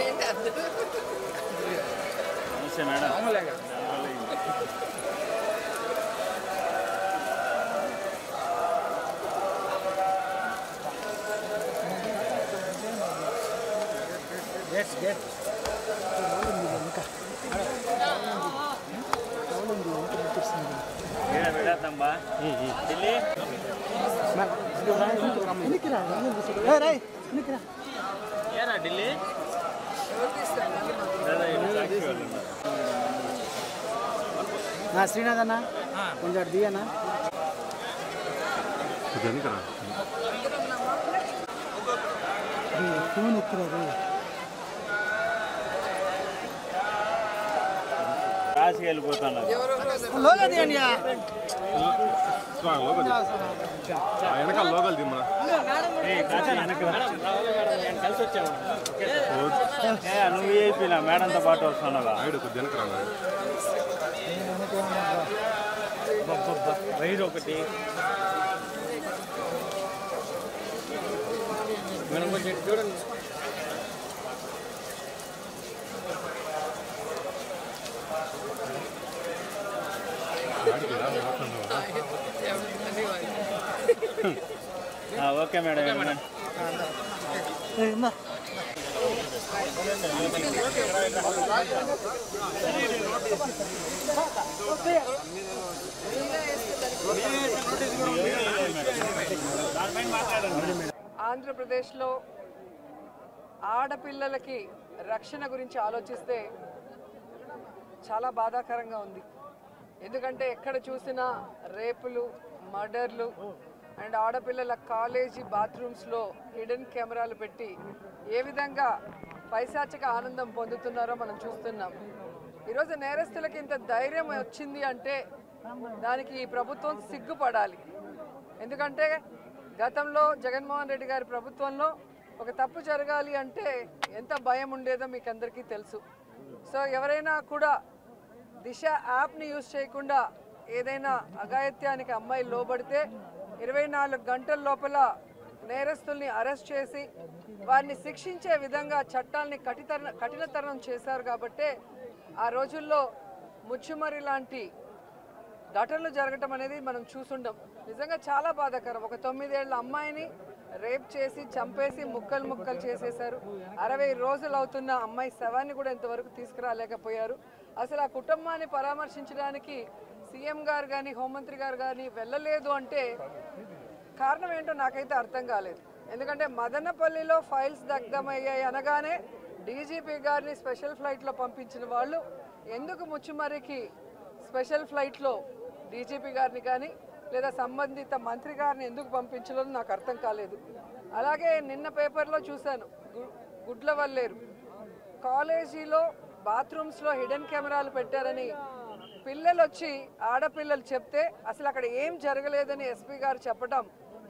ఏంటి అందరూ నమస్తే మేడం మామూలుగా గెట్ గెట్ ఈడ పెడతాంబా ఢిల్లీ ఏరా ఢిల్లీ ఎవరు తీస్తారు లేదా ఈడ సాక్షి వాళ్ళు ఉన్నారు. శ్రీనాథ్ అన్న కొంచెం అటు దిగన్నా ఫోన్ ఎత్తురారు రాసి వెళ్ళిపోతున్నారు. వెనకాల లోకల్ దిమ్మా నువ్వు అయిపోయినా మేడంతో పాటు వస్తున్నావా? వైర్ ఒకటి. మనం కొంచెం చూడండి. ఓకే మేడం వెళ్ళండి. ఆంధ్రప్రదేశ్లో ఆడపిల్లలకి రక్షణ గురించి ఆలోచిస్తే చాలా బాధాకరంగా ఉంది. ఎందుకంటే ఎక్కడ చూసినా రేపులు మర్డర్లు అండ్ ఆడపిల్లల కాలేజీ బాత్రూమ్స్లో హిడెన్ కెమెరాలు పెట్టి ఏ విధంగా పైశాచిక ఆనందం పొందుతున్నారో మనం చూస్తున్నాం. ఈరోజు నేరస్తులకి ఇంత ధైర్యం వచ్చింది అంటే దానికి ఈ ప్రభుత్వం సిగ్గుపడాలి. ఎందుకంటే గతంలో జగన్మోహన్ రెడ్డి గారి ప్రభుత్వంలో ఒక తప్పు జరగాలి అంటే ఎంత భయం ఉండేదో మీకు అందరికీ తెలుసు. సో ఎవరైనా కూడా దిశ యాప్ని యూజ్ చేయకుండా ఏదైనా అఘాయిత్యానికి అమ్మాయి లోబడితే ఇరవై నాలుగు గంటల లోపల నేరస్తుల్ని అరెస్ట్ చేసి వారిని శిక్షించే విధంగా చట్టాల్ని కఠితర కఠినతరం చేశారు కాబట్టే ఆ రోజుల్లో ముచ్చుమరి లాంటి ఘటనలు జరగటం అనేది మనం చూసుండం. నిజంగా చాలా బాధాకరం. ఒక తొమ్మిదేళ్ళ అమ్మాయిని రేప్ చేసి చంపేసి ముక్కలు ముక్కలు చేసేశారు. అరవై రోజులు అవుతున్న అమ్మాయి శవాన్ని కూడా ఇంతవరకు తీసుకురాలేకపోయారు. అసలు ఆ కుటుంబాన్ని పరామర్శించడానికి సీఎం గారు కానీ హోంమంత్రి గారు కానీ వెళ్ళలేదు అంటే కారణం ఏంటో నాకైతే అర్థం కాలేదు. ఎందుకంటే మదనపల్లిలో ఫైల్స్ దగ్ధమయ్యాయి అనగానే డీజీపీ గారిని స్పెషల్ ఫ్లైట్లో పంపించిన వాళ్ళు ఎందుకు ముచ్చుమరికి స్పెషల్ ఫ్లైట్లో డీజీపీ గారిని కానీ లేదా సంబంధిత మంత్రి గారిని ఎందుకు పంపించలేదో నాకు అర్థం కాలేదు. అలాగే నిన్న పేపర్లో చూశాను గు- గుడ్ల వల్లేరు కాలేజీలో బాత్రూమ్స్లో హిడెన్ కెమెరాలు పెట్టారని పిల్లలు వచ్చి ఆడపిల్లలు చెప్తే అసలు అక్కడ ఏం జరగలేదని ఎస్పీ గారు చెప్పడం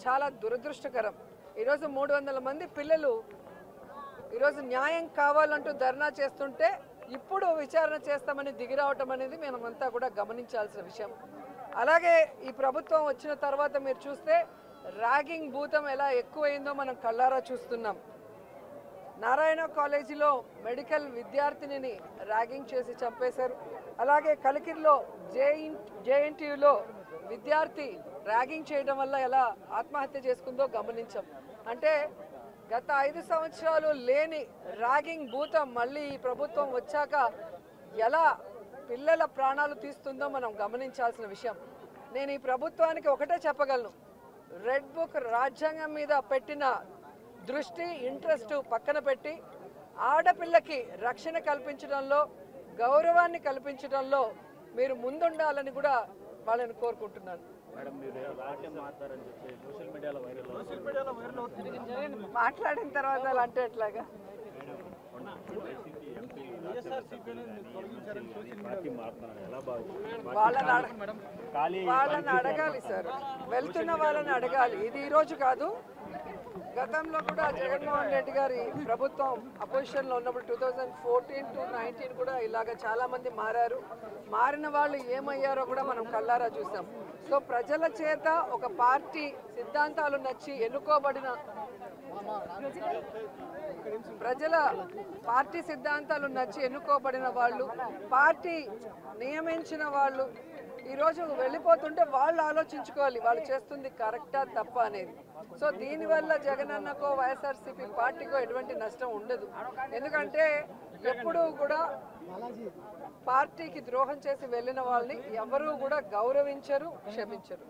చాలా దురదృష్టకరం. ఈరోజు మూడు వందల మంది పిల్లలు ఈరోజు న్యాయం కావాలంటూ ధర్నా చేస్తుంటే ఇప్పుడు విచారణ చేస్తామని దిగిరావటం అనేది మనమంతా కూడా గమనించాల్సిన విషయం. అలాగే ఈ ప్రభుత్వం వచ్చిన తర్వాత మీరు చూస్తే ర్యాగింగ్ భూతం ఎలా ఎక్కువైందో మనం కళ్ళారా చూస్తున్నాం. నారాయణ కాలేజీలో మెడికల్ విద్యార్థినిని ర్యాగింగ్ చేసి చంపేశారు. అలాగే కలికిరిలో జేఎన్ జేఎన్టీయులో విద్యార్థి ర్యాగింగ్ చేయడం వల్ల ఎలా ఆత్మహత్య చేసుకుందో గమనించాం. అంటే గత ఐదు సంవత్సరాలు లేని ర్యాగింగ్ భూతం మళ్ళీ ఈ ప్రభుత్వం వచ్చాక ఎలా పిల్లల ప్రాణాలు తీస్తుందో మనం గమనించాల్సిన విషయం. నేను ఈ ప్రభుత్వానికి ఒకటే చెప్పగలను. రెడ్ బుక్ రాజ్యాంగం మీద పెట్టిన దృష్టి ఇంట్రెస్ట్ పక్కన పెట్టి ఆడపిల్లకి రక్షణ కల్పించడంలో గౌరవాన్ని కల్పించడంలో మీరు ముందుండాలని కూడా వాళ్ళని కోరుకుంటున్నాను. మేడం మీరు రాజ్యం మాట్లాడని చెప్పి సోషల్ మీడియాలో వైరల్ మాట్లాడిన తర్వాత అలా అంటే ఎట్లాగా? వాళ్ళని వాళ్ళని అడగాలి సార్. వెళ్తున్న వాళ్ళని అడగాలి. ఇది ఈ రోజు కాదు. గతంలో కూడా జగన్మోహన్ రెడ్డి గారి ప్రభుత్వం అపోజిషన్లో ఉన్నప్పుడు two thousand fourteen to nineteen కూడా ఇలాగ చాలా మంది మారారు. మారిన వాళ్ళు ఏమయ్యారో కూడా మనం కల్లారా చూసాం. సో ప్రజల చేత ఒక పార్టీ సిద్ధాంతాలు నచ్చి ఎన్నుకోబడిన ప్రజల పార్టీ సిద్ధాంతాలు నచ్చి ఎన్నుకోబడిన వాళ్ళు పార్టీ నియమించిన వాళ్ళు ఈరోజు వెళ్ళిపోతుంటే వాళ్ళు ఆలోచించుకోవాలి వాళ్ళు చేస్తుంది కరెక్టా తప్ప అనేది. సో దీనివల్ల జగన్ అన్నకో వైఎస్ఆర్సీపీ పార్టీకో ఎటువంటి నష్టం ఉండదు. ఎందుకంటే ఎప్పుడూ కూడా పార్టీకి ద్రోహం చేసి వెళ్ళిన వాళ్ళని ఎవరూ కూడా గౌరవించరు క్షమించరు.